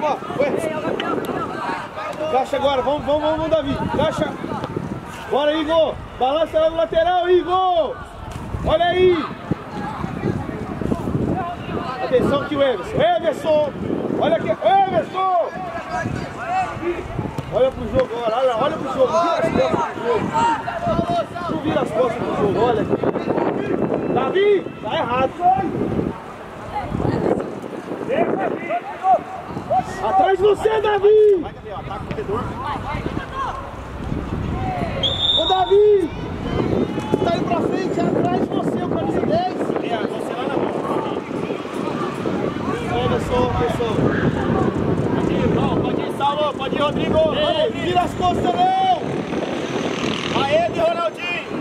Calma. Ué. Caixa agora, vamos, vamos, vamos, Davi. Caixa. Bora, Igor. Balança lá no lateral, Igor. Olha aí. Atenção aqui o Everson. Everson. Olha aqui. Everson. Olha pro jogo agora. Olha, olha pro jogo. Vira as costas pro jogo. Não vira as costas pro jogo. Olha aqui. Davi. Tá errado. Atrás de você, Davi. Vai, Gabriel, ataca o corredor. Ô, Davi. Tá indo pra frente. Atrás de você, o camisa 10. É, você lá na mão. Everson, pessoal. Pode ir, João. Pode ir, Saulo. Pode ir, Rodrigo. Ei, vira as costas não. Vai ele, Ronaldinho.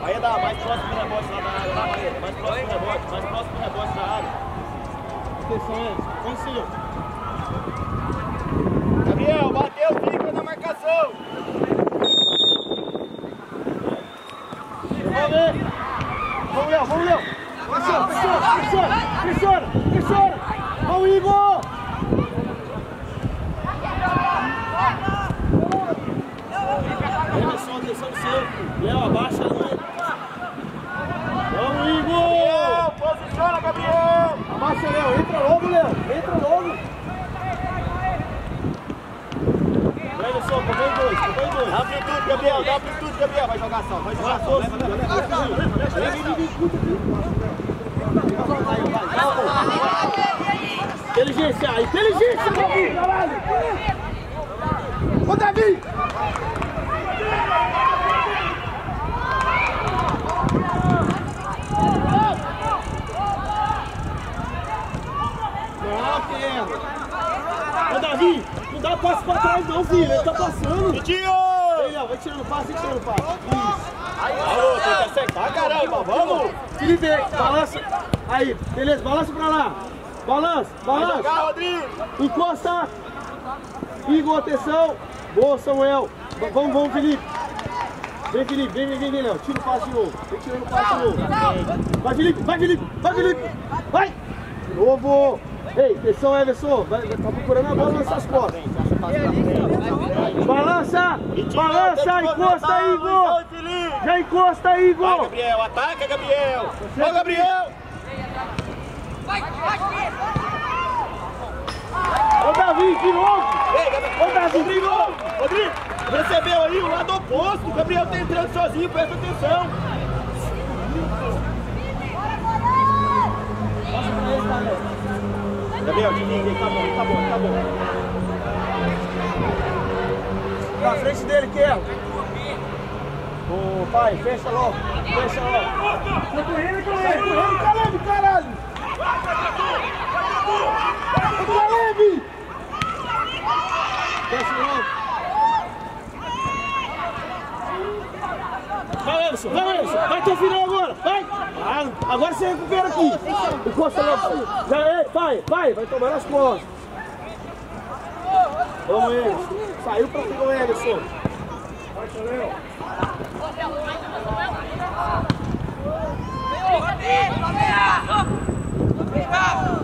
Vai dar mais próximo do rebote lá na área, lá, Maeda. Mais próximo do rebote, mais próximo do rebote da área. Atenção, Everson. Põe seu. Gabriel, bateu, fica na marcação. Vamos ver. Vamos, Léo, vamos, Léo. Pressiona, pressiona, pressiona, pressiona, pressiona. Vamos, Igor. Everson, atenção no seu. Léo, abaixa aí. Vamos, Igor. Gabriel, posiciona, Gabriel. Abaixa, Léo. Entra logo, Léo. Entra logo. Everson, põe dois, põe dois. Dá amplitude, Gabriel, dá amplitude, Gabriel. Vai jogar só, vai jogar só. Leva, leva, leva. Inteligência, inteligência, Davi! Caralho! Ô, Davi! Não, Pedro! Ô, Davi! Não dá passo pra trás não, filho! Ele tá passando! Vitinho! Ei, Léo, vai tirando passo, vai tirando passo! Isso! Alô, tem que acertar, caramba, vamos! Felipe, balança! Aí, beleza, balança pra lá! Balança, Vai balança! jogar, Rodrigo! Encosta! Igor, atenção! Boa, Samuel! Vamos, vamos, Felipe! Vem, Felipe, vem, vem, vem, vem, Léo. Tira o passe de novo. Vem tirando o passe de novo. Vai, Felipe, vai, Felipe, vai, Felipe! Vai! De novo! Ei, atenção, Everson. Vai, vai, tá procurando a bola nessas costas. Balança! Balança! Encosta aí, Igor! Já encosta aí, Vai, Igor! Gabriel, ataca, Gabriel! Ó, Gabriel! Ô, Davi, de novo! Ei, Gabriel! Ô, Davi, de novo! Rodrigo! Recebeu aí o lado oposto! O Gabriel tá entrando sozinho, presta atenção! Gabriel, desliga aí, tá bom, tá bom, tá bom. Na frente dele, que é? Ô, pai, fecha logo. Fecha logo. Tô correndo, correndo. Correndo, Caleb, caralho. Logo. Vai, Anderson, vai, Anderson. Vai teu final agora, vai. Ah, agora você recupera aqui. Encosta logo. Já, ei, vai, vai, vai tomar nas costas. Vamos, Anderson. Saiu pra pegar o Anderson. Everson escapou. Everson, vamos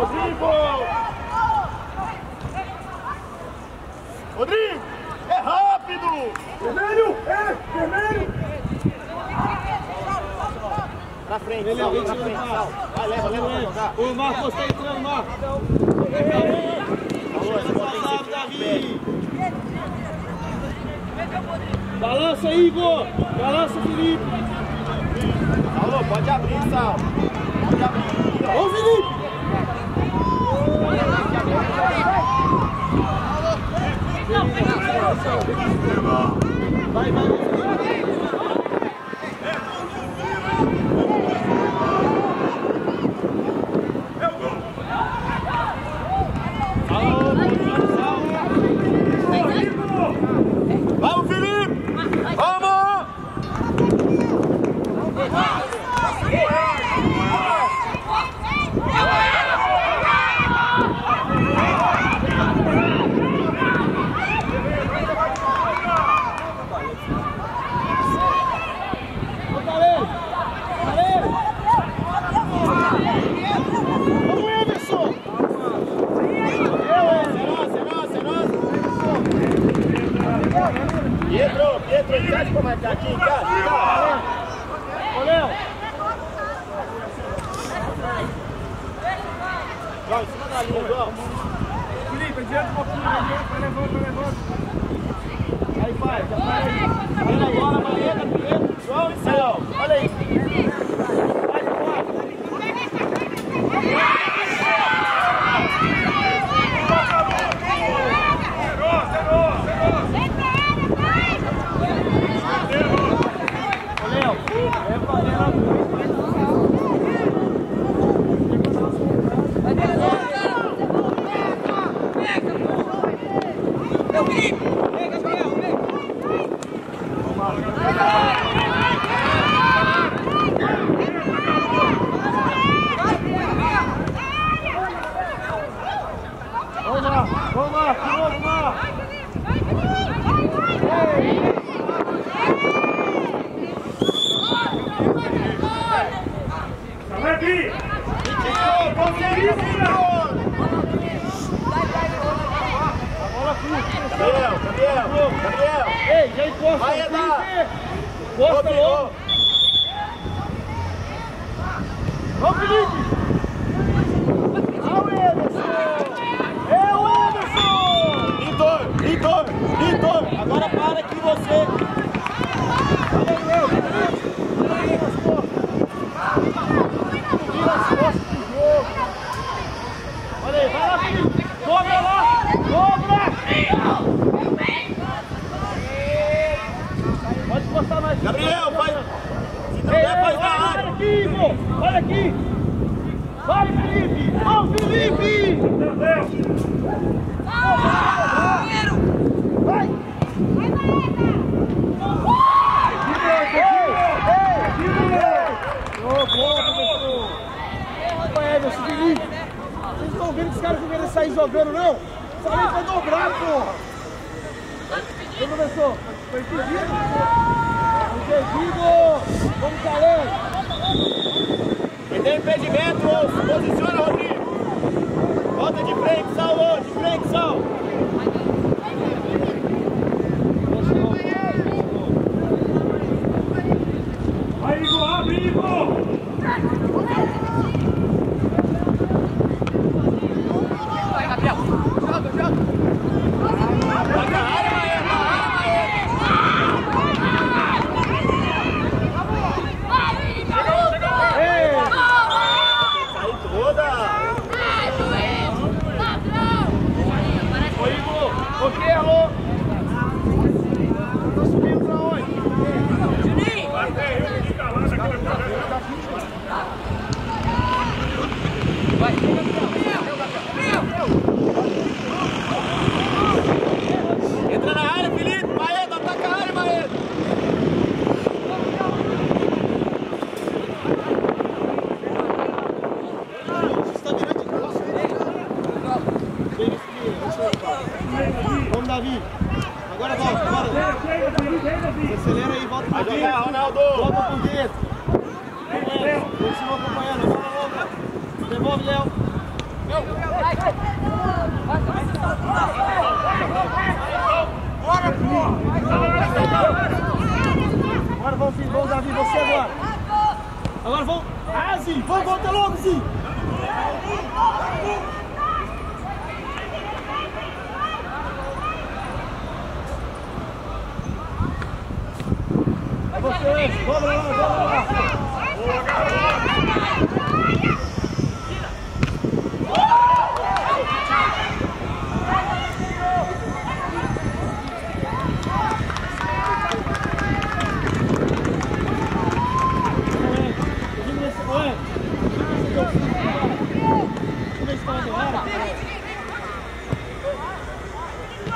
Rodrigo! Rodrigo! É rápido! Vermelho! É! Vermelho! Na frente, Ele é na frente, salve. Vai, leva, leva pra jogar. O Marcos tá entrando, Marcos. Alô, Balança aí, Igor! Balança, Felipe! Alô, pode abrir, Sal! Pode abrir! Ô, Felipe! Vai, vai. Vamos, Felipe! Vamos! Quer de comentar aqui em casa? Tá. Ô, Léo! Vai, em cima da linha, João. Felipe, adianta um pouquinho, né, levanta, levanta, levando! Aí, vai, já vai. Vem na bola, Mariana, primeiro. João e flexão hoje, flexão!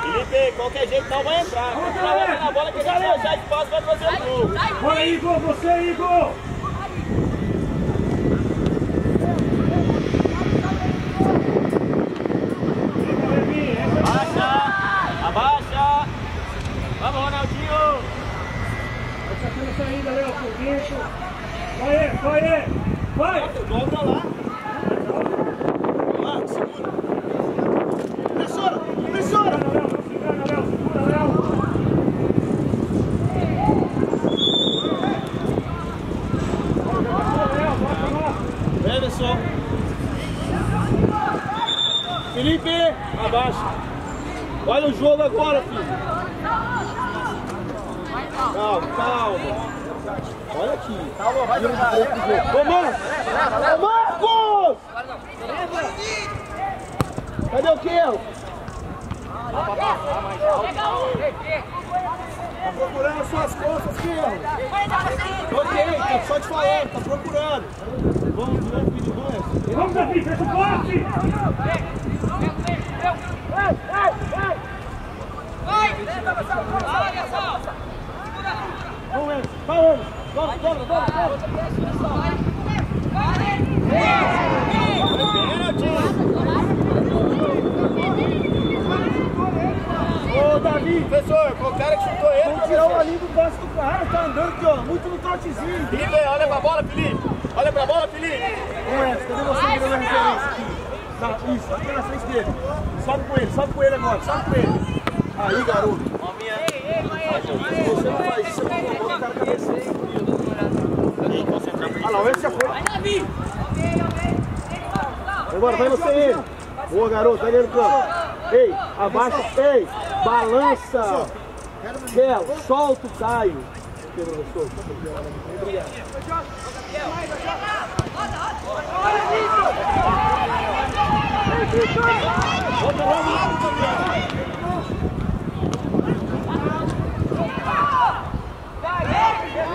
Felipe, qualquer jeito não vai entrar. Trabalha na bola que gente vai achar espaço vai fazer o gol. Bora, Igor, você, Igor! Abaixa, abaixa. Vamos, Ronaldinho. Essa câmera saindo, Léo, por dentro. Vai, vai. Vai! Volta lá. Lá, segura. Pressiona, pressiona. Segura, Léo, segura, Léo, segura, Léo. Bora, Léo, bota lá. Everson. Felipe, abaixa. Olha o jogo agora, filho. Calma, calma. Olha aqui. Calma, vai jogar. Ô, Marcos! Ô, Marcos! Cadê o Kel? Tá procurando as suas costas, Kel. Ok, tá só te falando, tá procurando. Vamos, de novo, filho, vamos. Vamos, Davi, fecha o passe! Vamos, Emerson. Vai, Emerson. Dobra, dobra, dobra, dobra. Ô, Davi, Professor, foi o cara que chutou ele. vamos tirar o alinho do braço do cara. Tá andando aqui, ó, muito no trotezinho. Felipe, olha pra bola, Felipe. Olha pra bola, Felipe. Ô, Emerson, cadê você que deu a referência aqui? Tá, isso, aqui na frente dele. Sobe com ele, sobe com ele agora, sobe com ele. Aí, garoto. Você não faz isso, você não coloca o cara cabeceiro. Ah, não, esse já foi. Agora vai você ele. Boa, garoto, vai dentro do campo. Ei, abaixa, ei, balança. Kel, solta o Caio. Aqui, professor. Obrigado. Volta logo.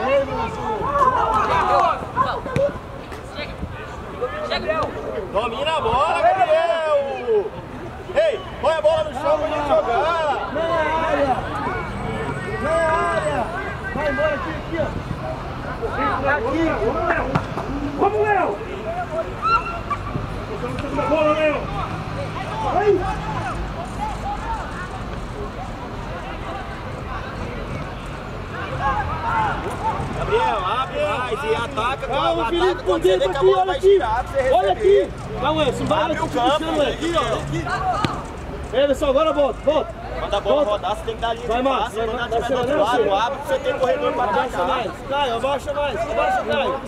Ei, Domina a bola, Gabriel. Ei, põe a bola no chão pra gente jogar. Na área! Na área! Vai embora aqui, aqui, ó. Aqui! Vamos, Léo! Vamos, Léo! Você não bola, Léo! Aí! Gabriel, abre mais e ataca. Calma, ataca por quando você vê dentro que a aqui, bola olha vai aqui! girar pra você Olha aqui! Calma, Edson, vai Abre o campo, aqui, ó. Everson, agora volta, volta! Quando a bola Volta. rodar, você tem que dar linha Vai, de passe. vai, Quando ela do outro lado, abre você ter corredor pra Abaixa atacar. mais! Caio, abaixa mais! Abaixa, Caio!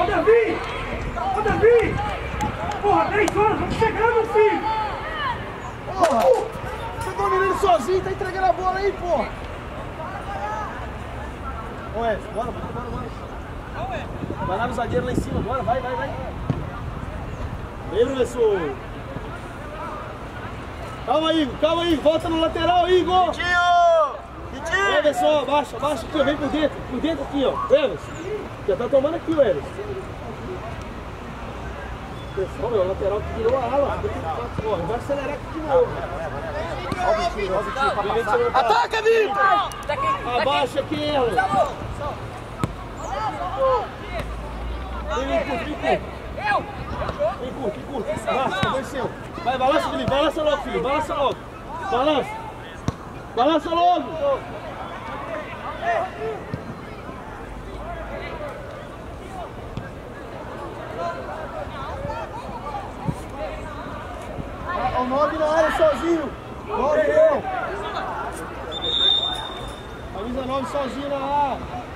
Ô, Davi! Ô, Davi! Porra, 10 horas, vamos chegando, filho! Porra! Você tá menino sozinho, tá entregando a bola aí, porra! Ô, Edson, bora, bora, bora, bora! Vai lá no zagueiro lá em cima, bora, vai, vai, vai! Vem, professor! Calma aí, calma aí, volta no lateral, Igor! Tio! Tio! Everson, abaixa, abaixa aqui, vem por dentro, por dentro aqui, ó. Everson, já tá tomando aqui o Everson. Pessoal, meu, o lateral que virou a ala. Ó, vai acelerar aqui de novo. Ataca, Vitor! Abaixa aqui, Erlo. Vem, vem, curto, vem, curto. Vem, curto, vem, curto. Balança, seu. Vai, balança, Felipe. Balança logo, filho. Balança logo. Balança. Balança logo. O 9 na área sozinho. 9 eu. Camisa 9 sozinho na área.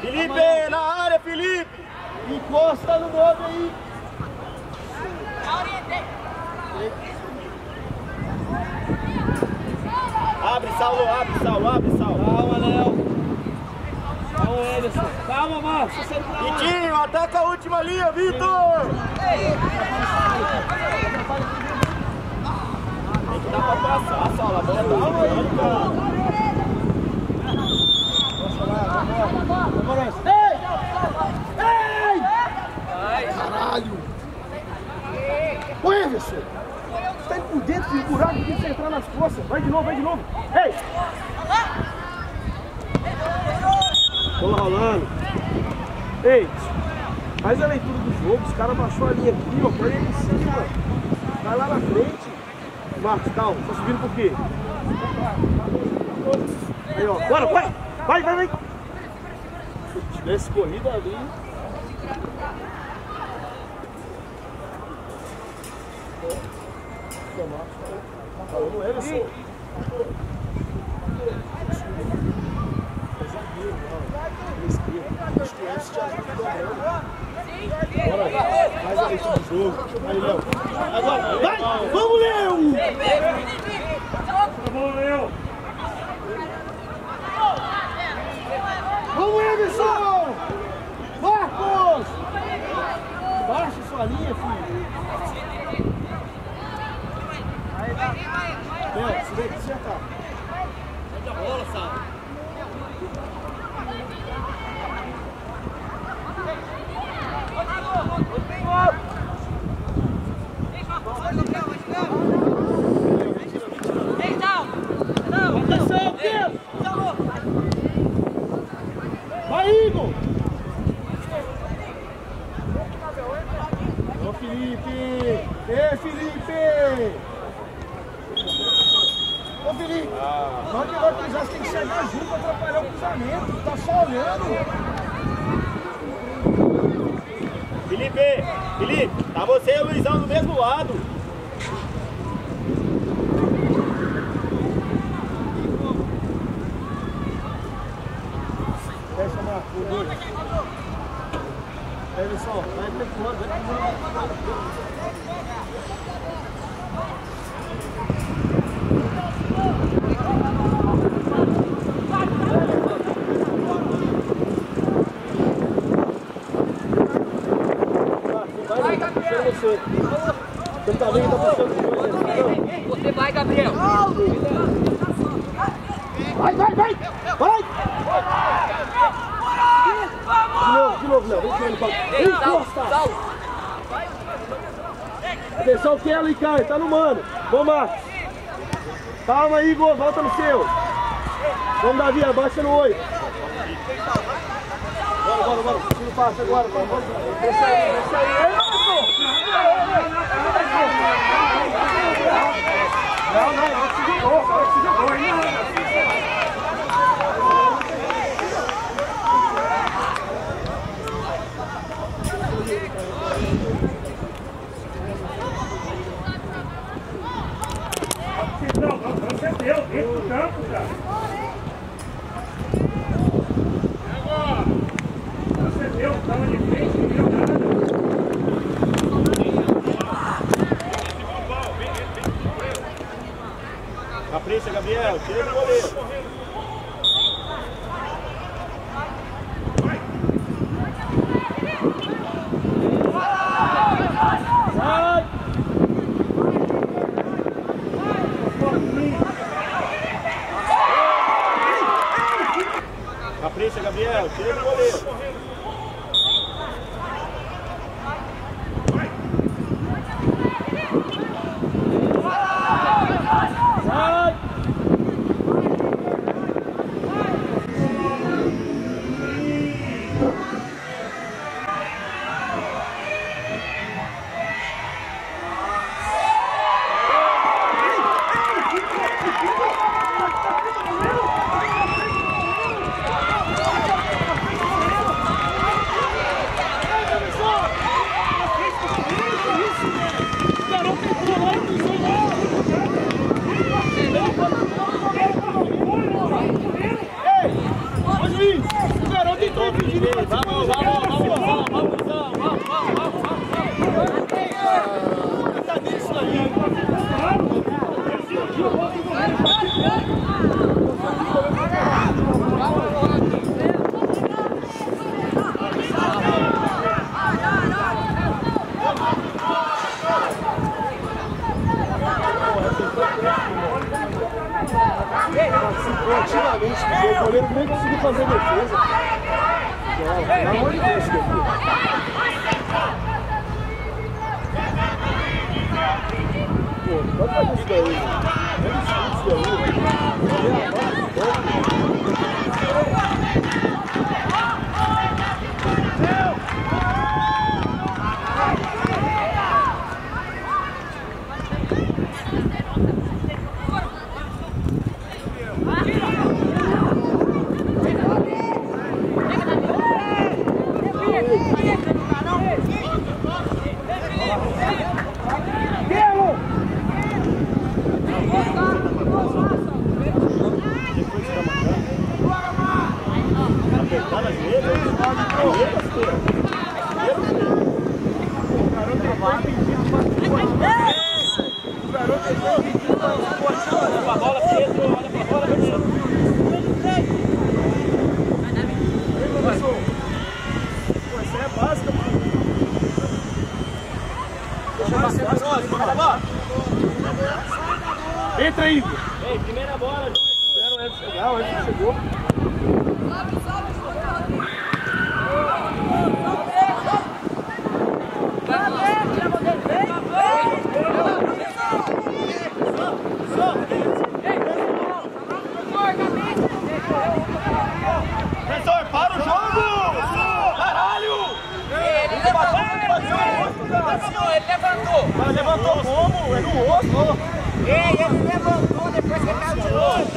Felipe, na área, Felipe! Encosta no 9 aí. Abre, Saulo, abre, Saulo, abre, Saulo. Calma, Léo. Calma, Ederson. Na área. Vitinho, ataca a última linha, Vitor! Tem que dar pra passar, Saulo, a bola tá Calma aí, cara. Caralho! Ô, Everson! Você tá indo por dentro, filho, buraco, tem que você entrar nas costas. Vai de novo, vai de novo. Ei! Bola rolando. Ei, faz a leitura do jogo. Os caras baixou a linha aqui, ó. Põe em cima. Vai lá na frente. Marcos, calma. Tá subindo por quê? Aí, ó. Bora, vai! Vai, vai, vai! Se tivesse corrido ali. Falou no Everson. Bora, faz a leitura do jogo. Aí, Léo. Agora, vai! Vamos, Léo! Vamos, Léo. Vamos, Everson! Marcos! Baixa sua linha, filho. Léo, se vem aqui, já tá. Atenção, Pedro! Vai, Igor! Ô, Felipe! Ei, Felipe! Ô, Felipe! Hora que vai cruzar, tem que chegar junto pra atrapalhar o cruzamento. Tá só olhando. Felipe, Felipe, tá você e o Luizão do mesmo lado. Fecha, Marcos. o dois. Everson, vai pra fora, vai pra fora. Vai, tá puxando você. Tá tá puxando você. Vai, Gabriel. Vai, vai, vai! Vai! De novo, de novo, Léo. Vem com ele, Paulo. Encosta! Atenção, Kelly, cai. Tá no mano. Vamos, Marcos. Calma aí, Igor. Volta no seu. Vamos, Davi. Abaixa no 8. Bora, bora, bora. Tira o passe agora. Bora, bora. Deixa aí, deixa aí. Não, não, não. Se jogou. Se jogou. Aí não. Não, não, dentro do campo, cara. Você deu, tava de frente, não deu nada. Capricha, Gabriel, tira do goleiro. Capricha, Gabriel, tira do goleiro. Levantou, ele levantou. Mas levantou como? É no rosto. Ei, ele levantou depois que caiu de novo.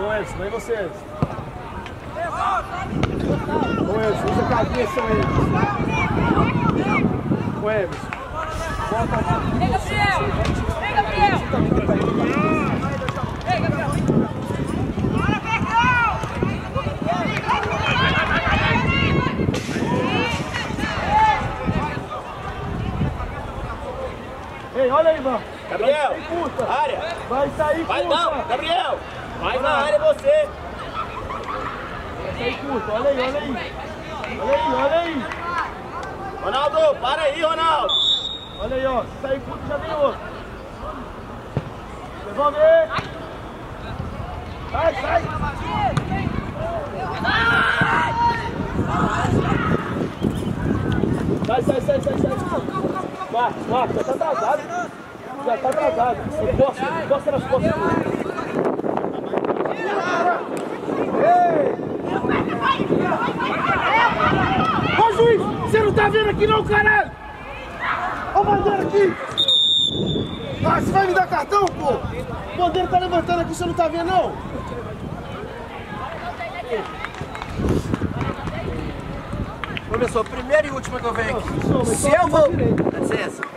Ô Edson, vem você, Edson. Ô Edson, usa a cabeça, Edson. Volta aqui. Vem, Gabriel! Vem, Gabriel! Olha aí, Ivan. Gabriel, Vai área. Vai sair Vai curta. não, Gabriel. Mais na área você. Vai sair curta. Olha aí, olha aí. Olha aí, olha aí. Ronaldo, para aí, Ronaldo. Olha aí, ó. Se sair curta, já vem outro. Devolve. Sai, sai. Sai, sai, sai, sai, sai. Marcos, Marcos, tá atrasado. Já tá atrasado. Encosta, encosta nas costas. Ei! Ô juiz, você não tá vendo aqui não, caralho? bandeira aqui! Ah, você vai me dar cartão, pô? O bandeira tá levantando aqui, você não tá vendo, não? Professor, primeira e última que eu venho aqui. Se eu vou. Dá licença.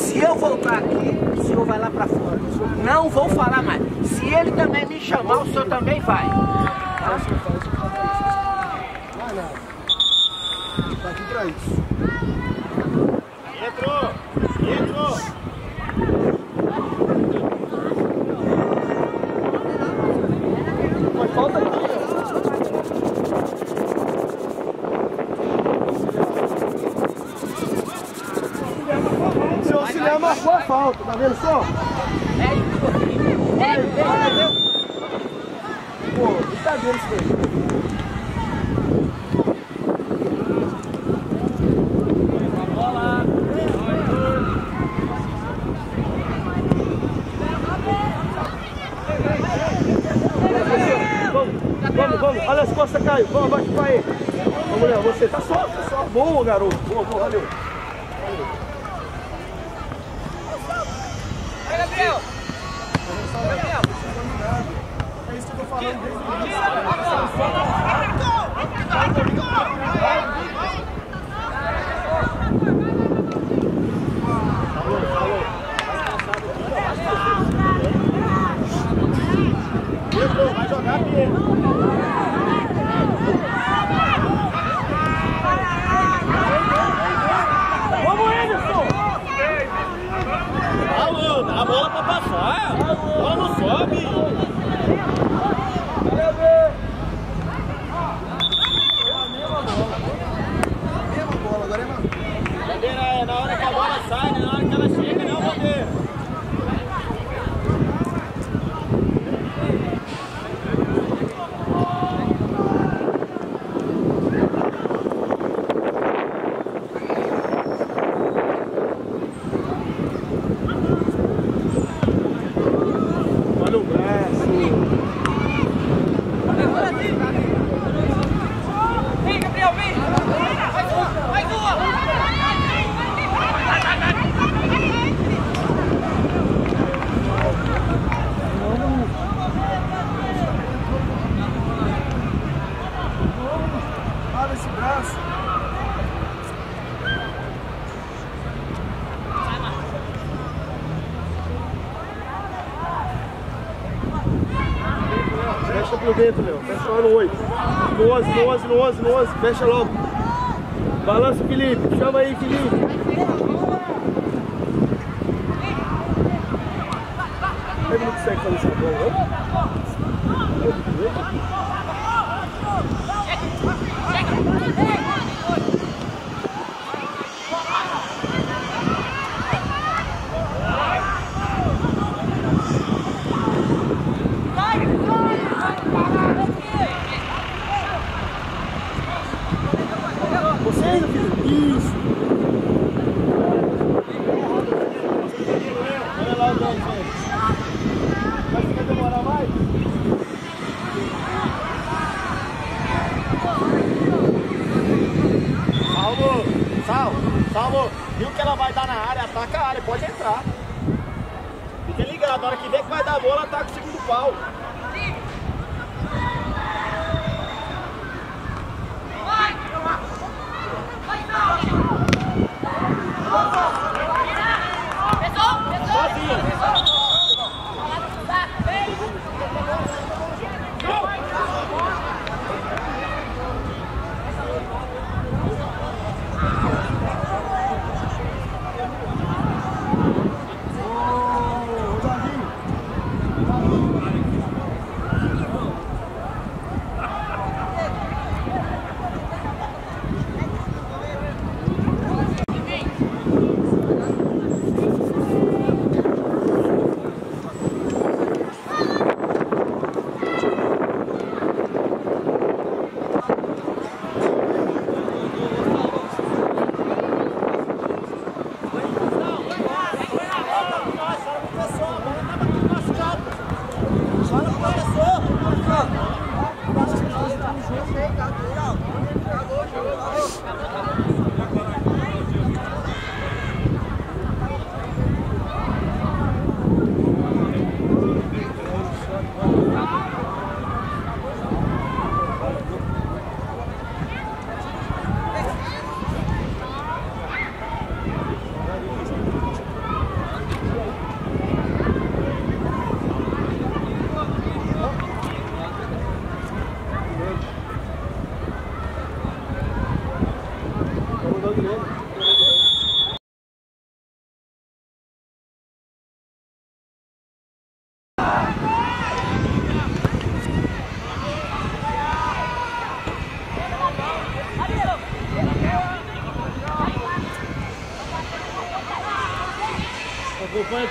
Se eu voltar aqui, o senhor vai lá pra fora. Não vou falar mais. Se ele também me chamar, o senhor também vai. Vai nada. Tá aqui pra isso. Entrou! Entrou! Mas falta aqui, ó. Seu auxiliar marcou tá vendo só? Pô, brincadeira isso daí. Vamos, vamos, vamos. Olha as costas, Caio. Vamos, abaixa pra ele. Vamos, Léo. Você tá só, tá só. Boa, garoto. Boa, boa, valeu. No 11, no 11. Fecha logo. Balança Felipe. Chama aí, Felipe. Ele não consegue fazer essa bola, não?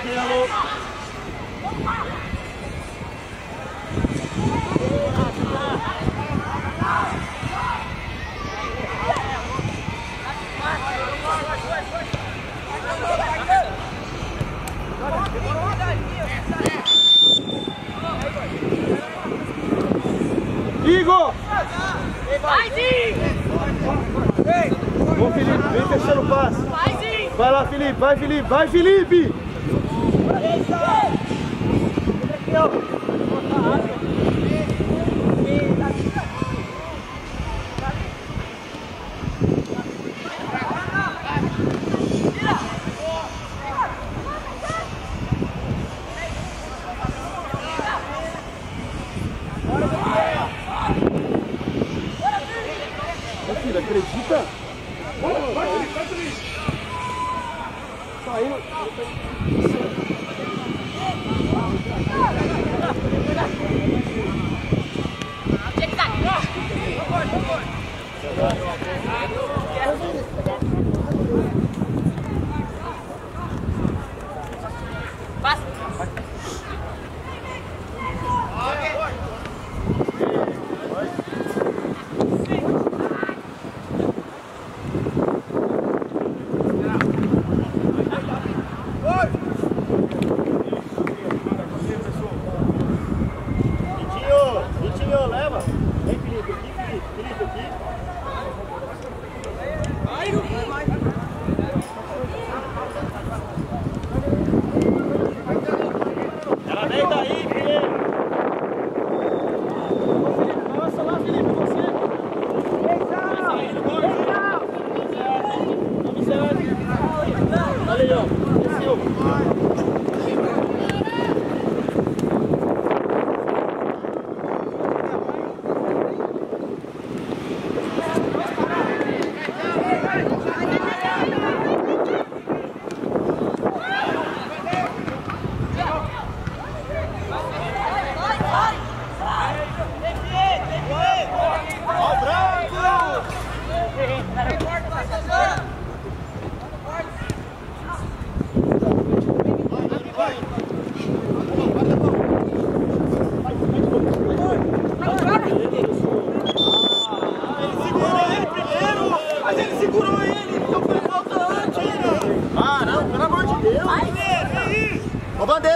Cantaloupe.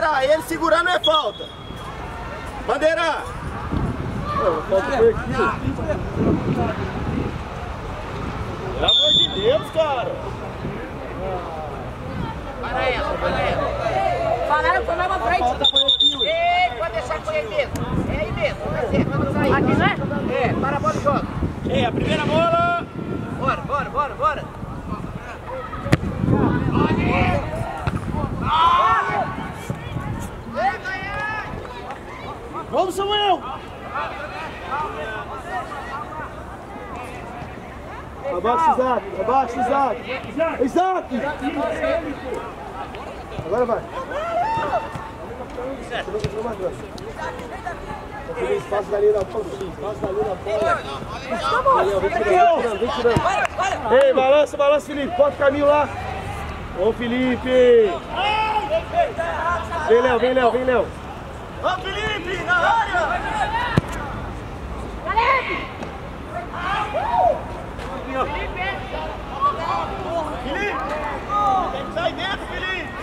Ele segurar não é falta. Bandeira. Falta. Pelo amor de Deus, cara. Para ela, para ela. Falaram que foi pra frente. Ei, pode deixar com ele mesmo. É aí mesmo, vai ser, sair. Aqui, né? É, para a bola e joga. Ei, a primeira bola. Bora, bora, bora, bora. Vamos, Samuel! Abaixa, Isaac! Abaixa, Isaac! Isaac! Agora vai! Espaço dali na ponta, espaço dali na ponta. Ei, balança, balança, Felipe. Bota o caminho lá. Ô, Felipe. Vem, Léo, vem, Léo, vem, Léo. Ô, Felipe, na área. Felipe. Tem que sair dentro, Felipe.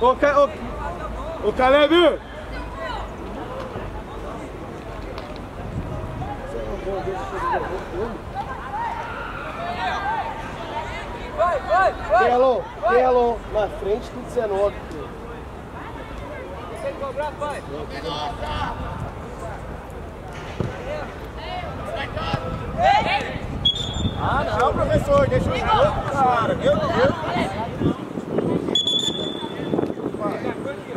Ô, Ca... ô, ô Caleb! Vai, vai, vai. Telo, Telo, na frente do 19. filho. Tem que cobrar, vai. Ah, não, professor, deixa o jogo, cara. Meu Deus. Chega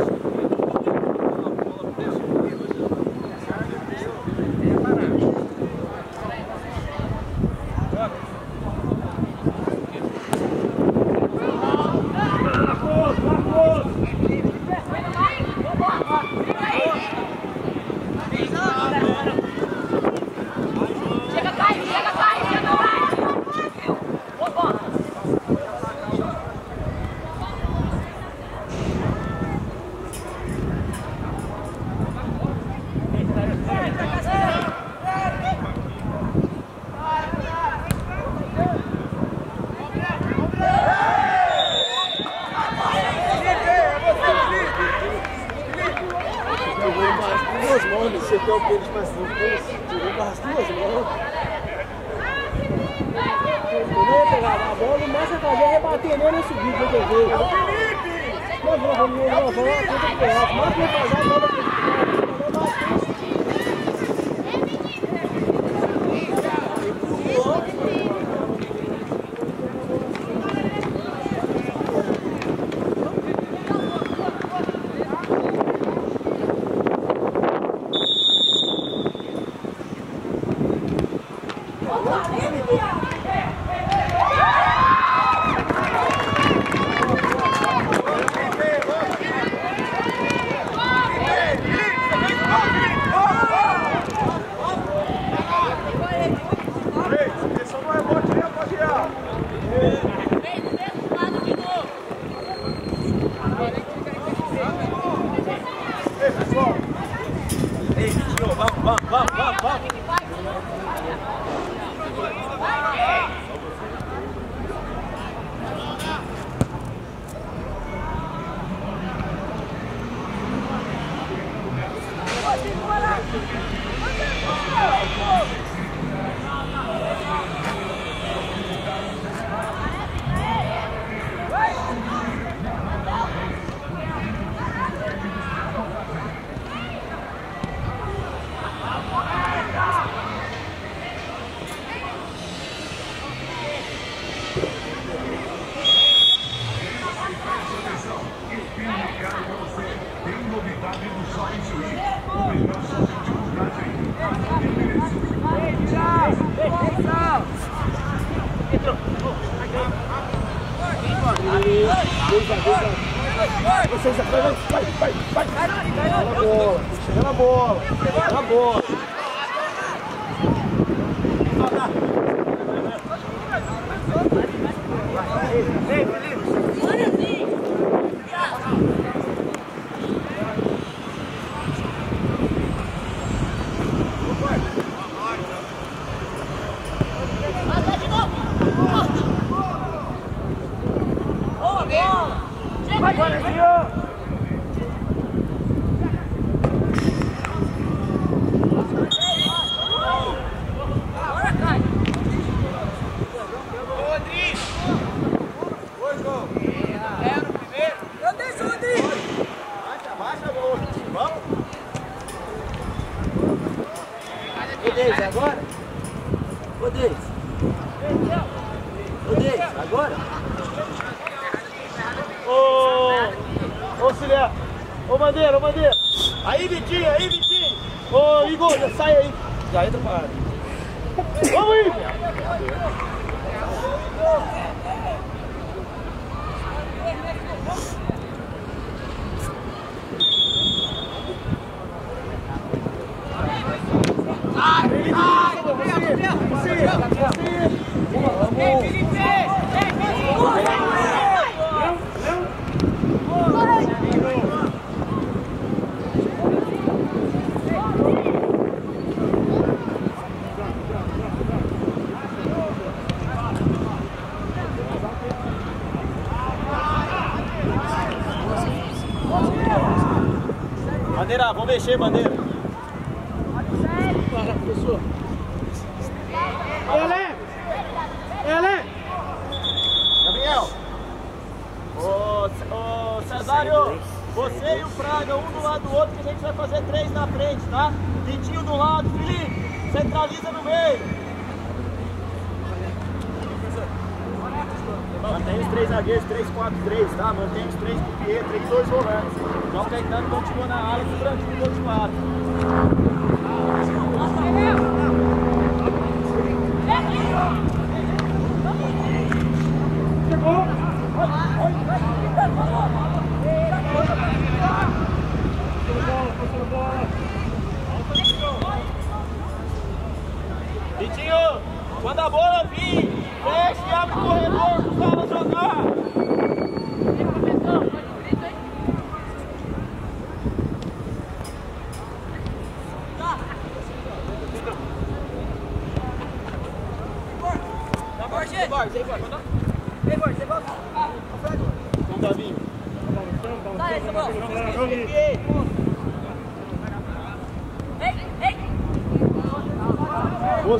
Let's go!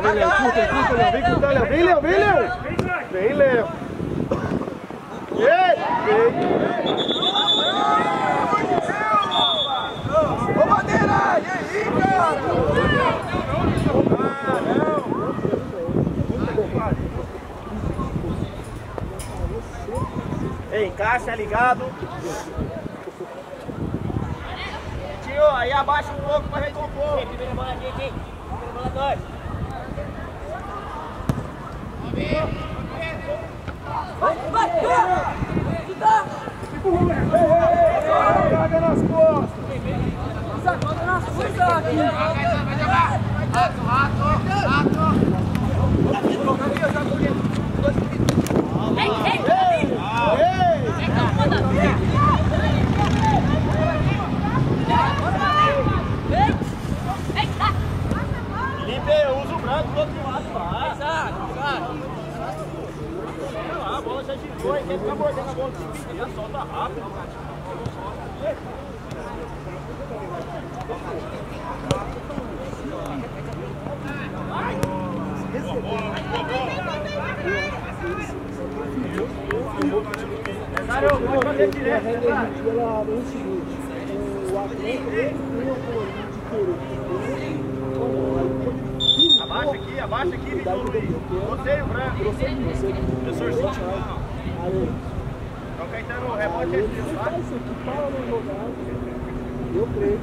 Léo, vem Léo, curta, curta Léo, vem curtar Léo, vem Léo, vem Léo! Vem Léo! Ei! Vem! Ô bandeira, e aí, cara? Ah, não! Ei, caixa ligado! Tio, aí abaixa um pouco pra recompor! Primeira bola aqui, aqui! Primeira bola, dois! Vai, vai, vai! Ajuda! Joga nas costas! Joga nas costas! Vai, vai, vai! Foi, quem tá mordendo a bola de bica, já solta rápido. Vai! Boa bola, boa bola! Dário, pode fazer direto, Ela é o seguinte, o atleta tem uma coisa diferente. Abaixa aqui, abaixa aqui, Vitor Luiz. Você e o branco. Professor Silvio. Então Caetano, rebote esse, tá? tá? Isso aqui para não jogado. Eu creio.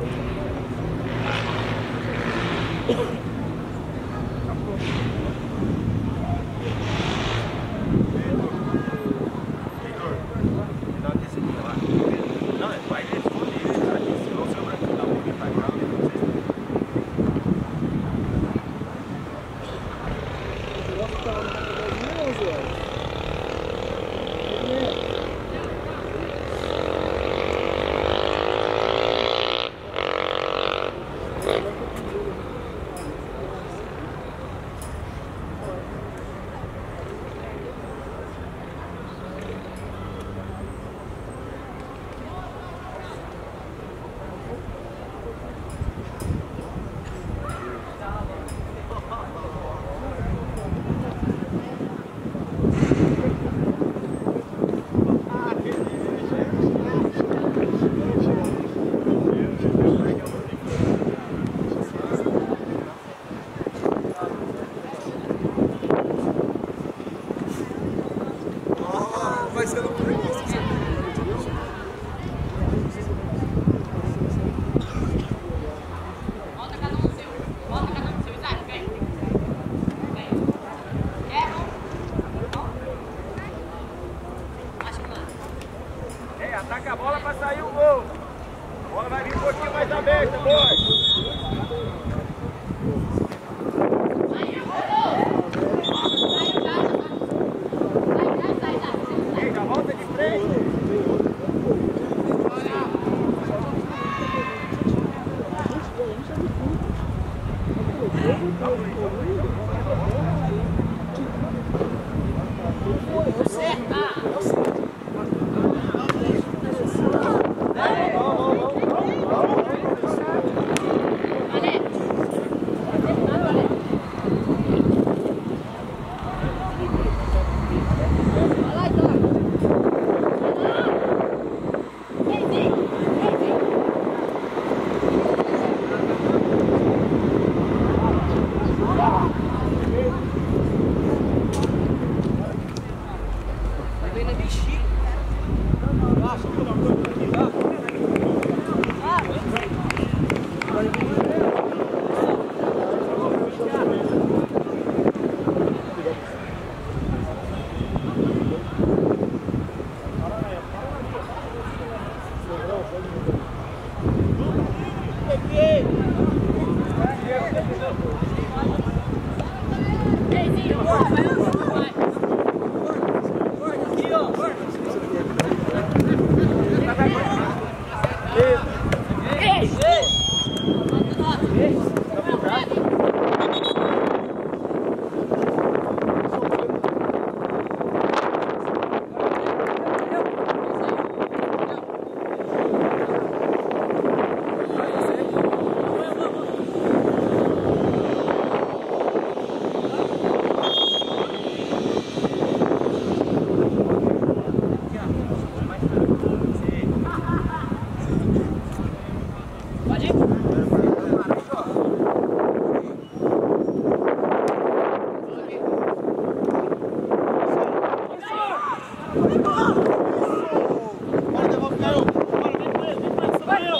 Let's go!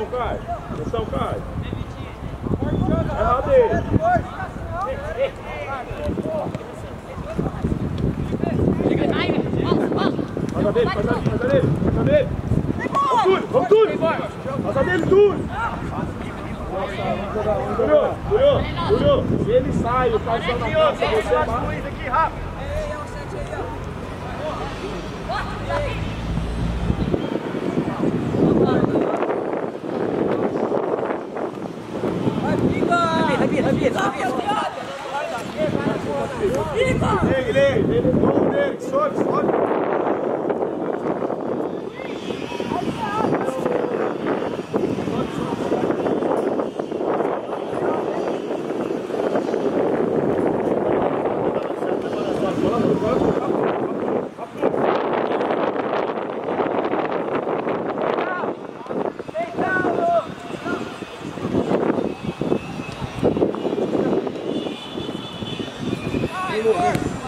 Atenção aí, atenção, Caio. Atenção, Caio. É errado dele. Passa dele, passa dele, passa dele, passa dele. Vamos tudo, vamos tudo. Passa dele, tudo. Júlio, Júlio, Júlio, se ele sai, o Caio sai na praça, você vai. Ligue, ligue, ligue. Vamos dele, sobe, sobe.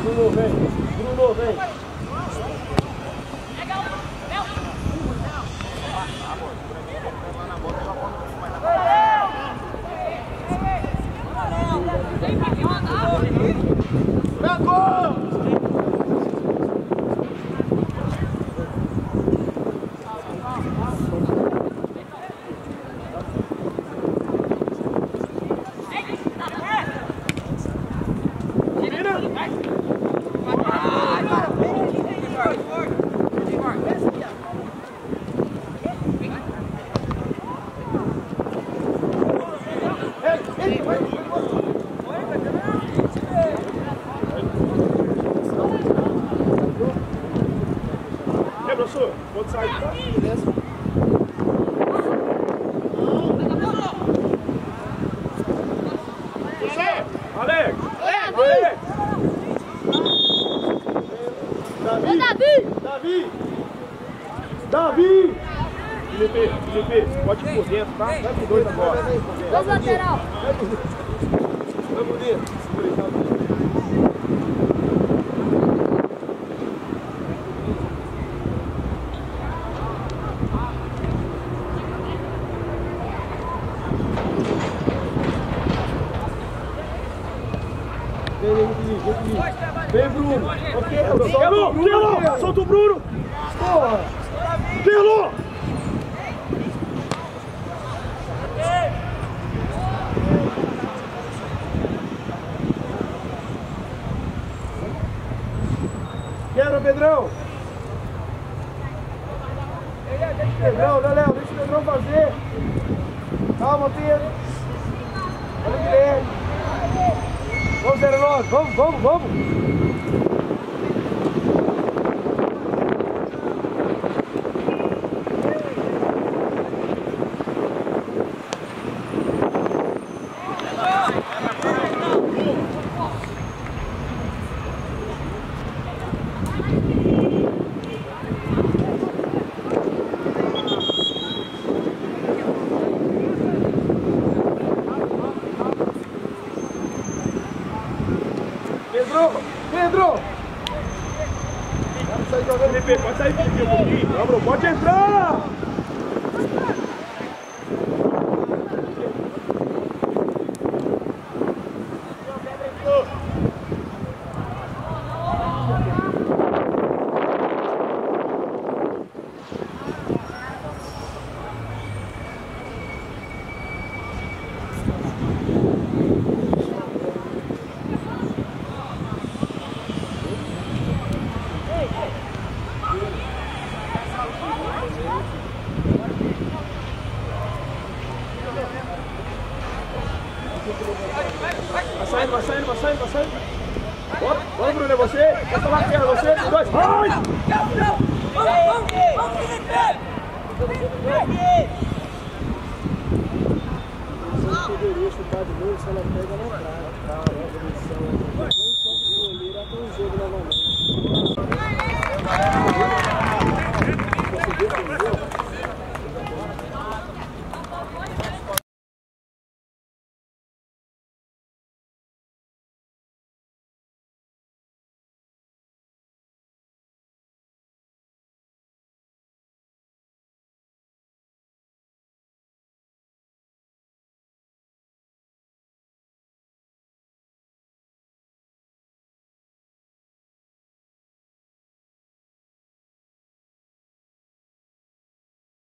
Bruno, vem. Bruno, vem. É, professor,